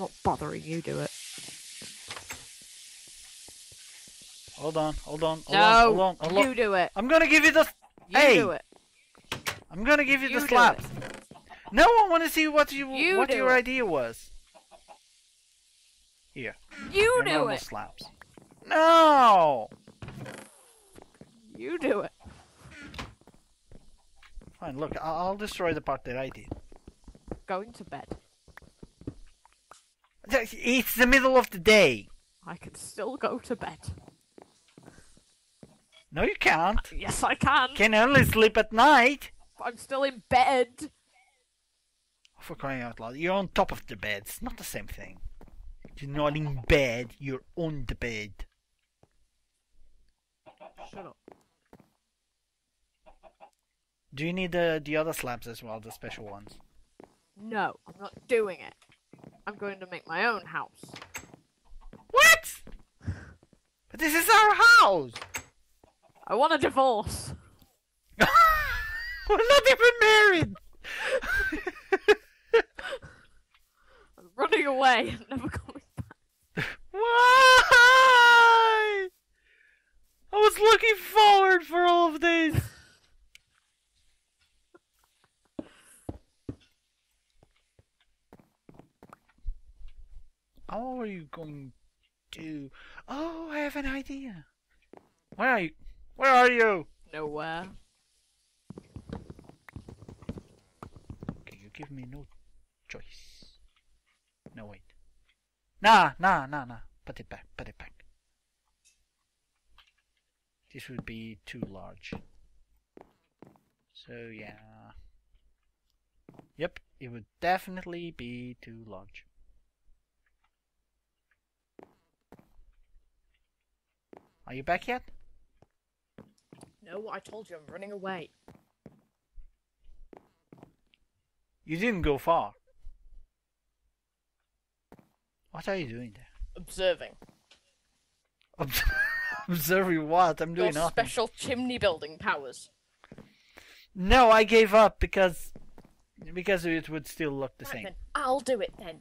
not bothering. You do it. Hold on, hold on, hold no, on, hold on, hold on. you do it. I'm gonna give you the. You hey, do it. I'm gonna give you, You the slaps. No, I want to see what you, You what your it. idea was. Here, You do it. slaps. No. You do it. Fine, look, I'll, I'll destroy the part that I did. Going to bed. It's the middle of the day. I can still go to bed. No, you can't. Uh, yes, I can. Can only sleep at night. I'm still in bed. Oh, for crying out loud, you're on top of the bed. It's not the same thing. You're not in bed. You're on the bed. Shut up. Do you need the the other slabs as well, the special ones? No, I'm not doing it. I'm going to make my own house. What? But this is our house. I want a divorce. We're not even married. I'm running away and never coming back. Why? I was looking forward for all of this. How are you going to? Oh, I have an idea. Where are you? Where are you? Nowhere. Okay, you give me no choice. No wait. Nah, nah, nah, nah. Put it back. Put it back. This would be too large. So yeah. Yep, it would definitely be too large. Are you back yet? No, I told you I'm running away. You didn't go far. What are you doing there? Observing. Obs- Observing what? I'm doing Your nothing. special chimney building powers. No, I gave up because because it would still look the Right same. then, I'll do it then.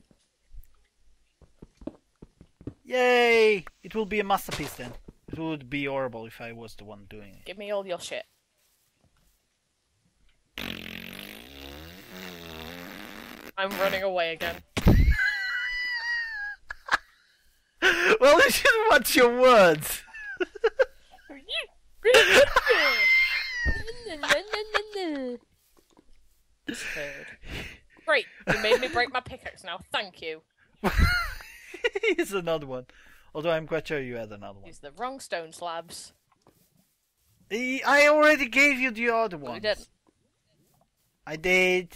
Yay! It will be a masterpiece then. It would be horrible if I was the one doing it. Give me all your shit. I'm running away again. well, you should watch your words. Great, you made me break my pickaxe now. Thank you. Here's another one. Although I'm quite sure you had another one. Use the wrong stone slabs. I already gave you the other No, one. I did.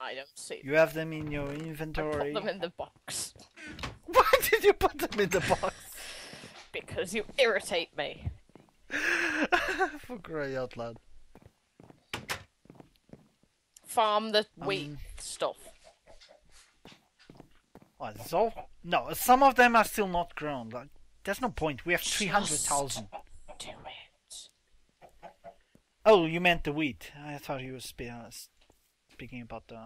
I don't see. You have them in your I inventory. put them in the box Why did you put them in the box? because you irritate me. For crying out loud. Farm the wheat Um, stuff. All? No, some of them are still not grown. Like, there's no point. We have 300,000. Do it. Oh, you meant the wheat. I thought you were spe- uh, speaking about the.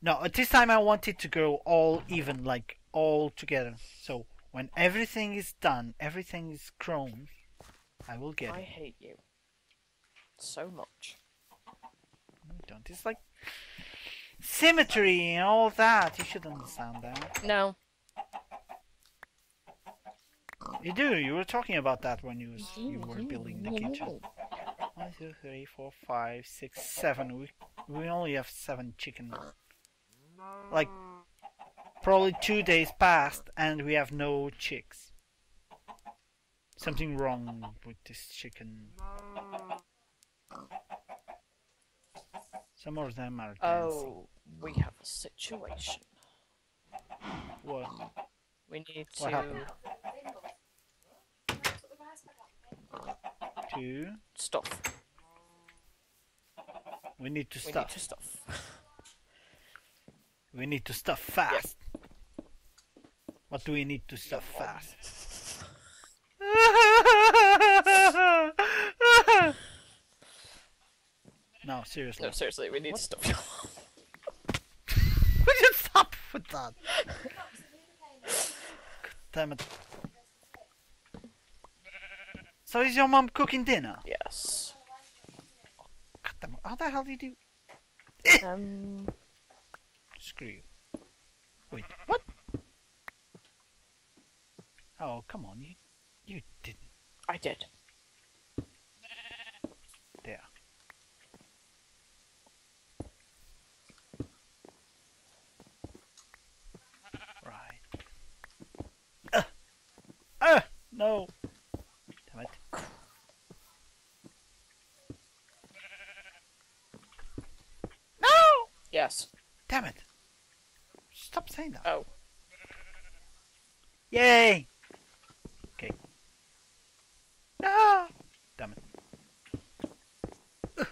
No, at this time I want it to grow all even, like all together. So when everything is done, everything is grown, I will get I it. hate you so much. No, don't. It's like symmetry and all that. You should understand that. No, You do. You were talking about that when you was you were mm-hmm. building the kitchen. One, two, three, four, five, six, seven. We we only have seven chickens. Like probably two days passed and we have no chicks. Something wrong with this chicken. Some of them are oh. dancing. Oh, we have a situation. What? We need What to happened? Two. stuff. We need to We need to stuff. We need to stuff fast. What do we need to stuff fast? no, seriously. No, seriously, we need to stuff. Would you stop with that. Damn it. So is your mom cooking dinner? Yes. God damn it. How the hell did you... Um. Screw you. Wait, what? Oh, come on, you, you didn't. I did. There. Right. Uh, uh, no. Damn it. No! Yes. Damn it. Stop saying that. Oh. Yay! Okay. No! Damn it. Ugh.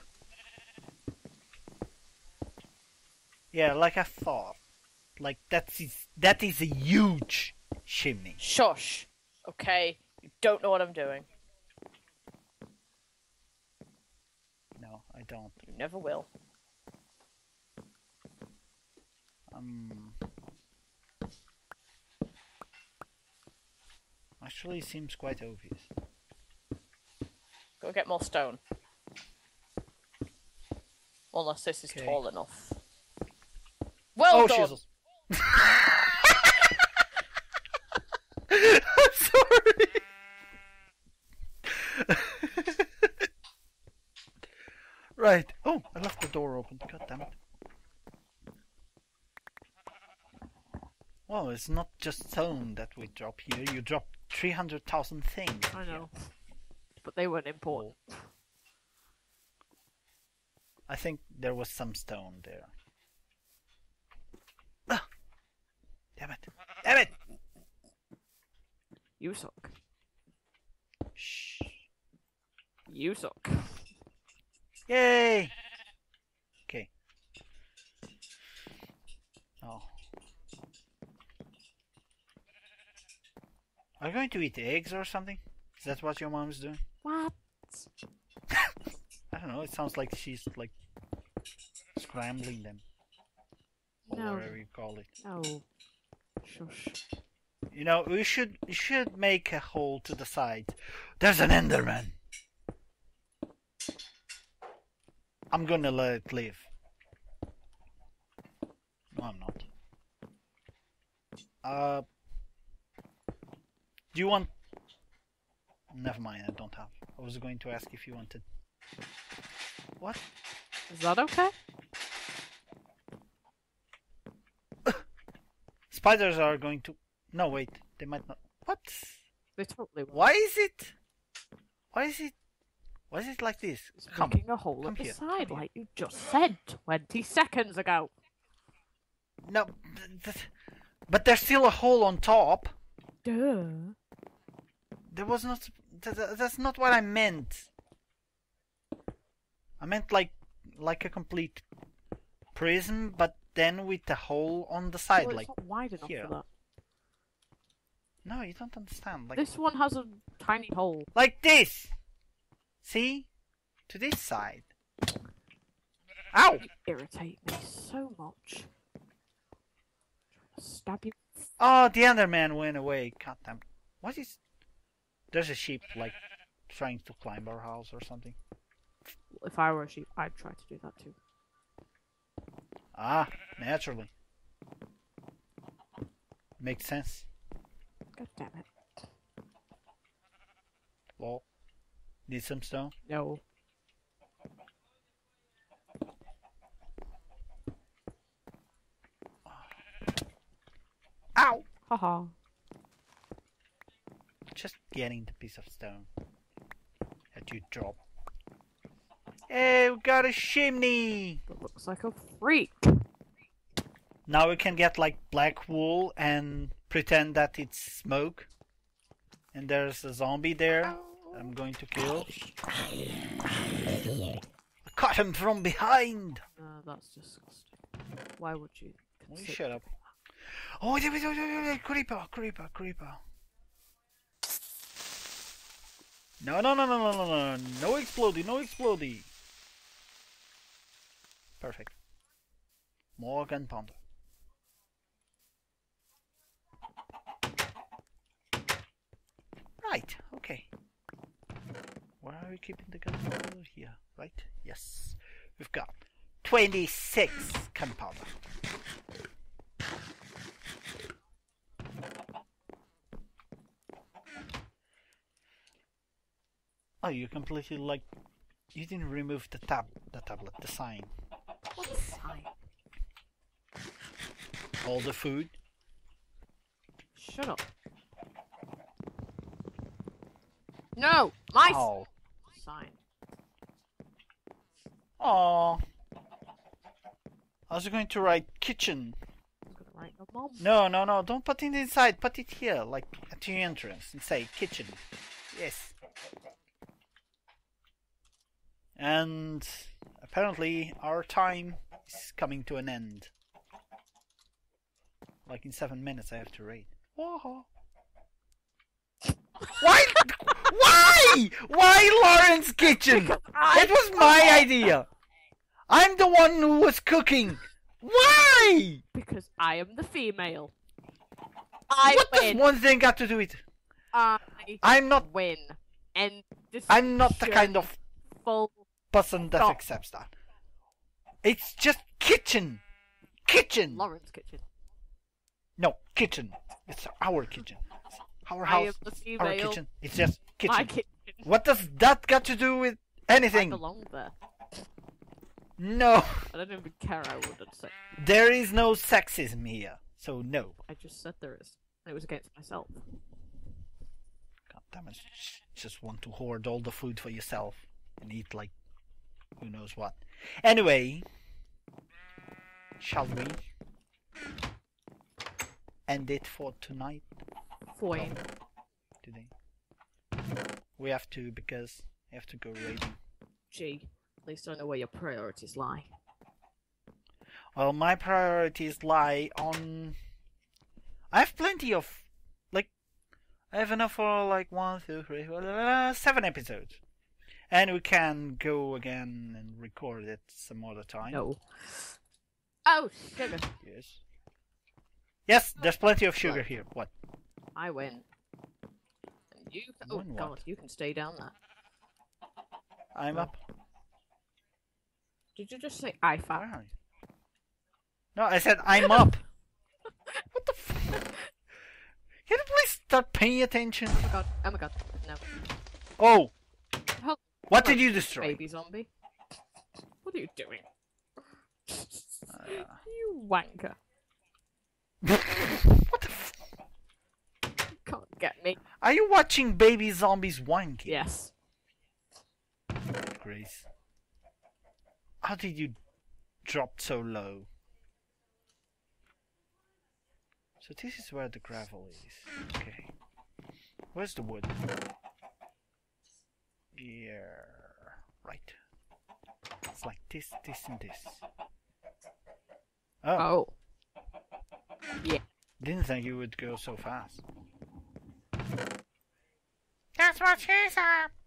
Yeah, like I thought. Like that is that is a huge chimney. Shush. Okay. You don't know what I'm doing. No, I don't. You never will. Um. Actually, it seems quite obvious. Go get more stone. Unless this is Okay. tall enough. Well oh, done. Jesus. I'm sorry. Right. Oh, I left the door open. God damn it. Well, it's not just stone that we drop here. You drop 300,000 things. I know. But they weren't important. I think there was some stone there. Ah! Damn it. Damn it! You suck. Shh. You suck. Yay! Okay. Oh. Are you going to eat eggs or something? Is that what your mom's doing? What? I don't know, it sounds like she's like scrambling them. Or No. whatever you call it. No. Shush. You know, we should we should make a hole to the side. There's an Enderman. I'm gonna let it live. No, I'm not. Uh, do you want? Never mind. I don't have. I was going to ask if you wanted. What? Is that okay? Spiders are going to. No, wait. They might not. What? They totally will. Why is it? Why is it? Why is it like this? It's Come. making a hole at the side, like you just said 20 seconds ago. No, but there's still a hole on top. Duh. There was not. Th- th- that's not what I meant. I meant like, like a complete prism, but then with a hole on the side. Well, like, it's not wide enough here. for that. no, you don't understand. Like, This one has a tiny hole. like this. See, to this side. Ow! You irritate me so much. Trying to stab you. Oh, the Enderman went away. God damn. What is? There's a sheep like trying to climb our house or something. If I were a sheep, I'd try to do that too. Ah, naturally. Makes sense. God damn it. Well, need some stone. No. Ow! Haha. Just getting the piece of stone that you drop. Hey, we got a chimney! That looks like a freak. Now we can get like black wool and pretend that it's smoke. And there's a zombie there I'm going to kill. Cut him from behind! No, that's disgusting. Why would you? Will you shut up? Oh, there we go, creeper, creeper, creeper. No, no, no, no, no, no, no, no explodey, no explodey. Perfect. More gunpowder. Right, okay. Where are we keeping the gunpowder? Here, right? Yes. We've got 26 gunpowder. Oh, you completely like... You didn't remove the tab, the tablet, the sign. What sign? All the food. Shut up. No! My Oh. Sign. Oh. I was going to write kitchen. I'm gonna write your mom. No, no, no. Don't put it inside. Put it here, like at your entrance, and say kitchen. Yes. And apparently, our time is coming to an end. Like in seven minutes, I have to raid. Whoa. Why? Why? Why Lauren's kitchen? It was my idea. I'm the one who was cooking. Why? Because I am the female. I what win. does one thing got to do with? I I'm not. win. And I'm not the kind of full. person that Stop. accepts that. It's just kitchen, kitchen. Lauren's kitchen. No, kitchen. It's our kitchen. Our house. Our kitchen. It's just My kitchen. What does that got to do with I anything? belong there. No, I don't even care. I wouldn't say. there is no sexism here. So no. I just said there is. It was against myself. God damn it. Just want to hoard all the food for yourself and eat like who knows what. Anyway, shall we end it for tonight? Fine. Today? Oh, We have to because I have to go raiding. Gee, at least I don't know where your priorities lie. Well, my priorities lie on. I have plenty of, like, I have enough for like one, two, three, four, uh, seven episodes, and we can go again and record it some other time. No. Oh, sugar. Yes. Yes, there's plenty of sugar here. What? I win. You. Oh Win what? God, you can stay down there. I'm up. Did you just say I Where fat? are you? No, I said I'm up. what the? F- Can you please start paying attention? Oh my God. Oh my God. No. Oh, Help. what did you destroy? Baby zombie. What are you doing? Uh, You wanker. what the? F- You can't get me. Are you watching baby zombies wanking? Yes. Grace. How did you drop so low? So this is where the gravel is. Okay. Where's the wood? Yeah. Right. It's like this, this, and this. Oh, Oh. didn't think you would go so fast. That's what she said.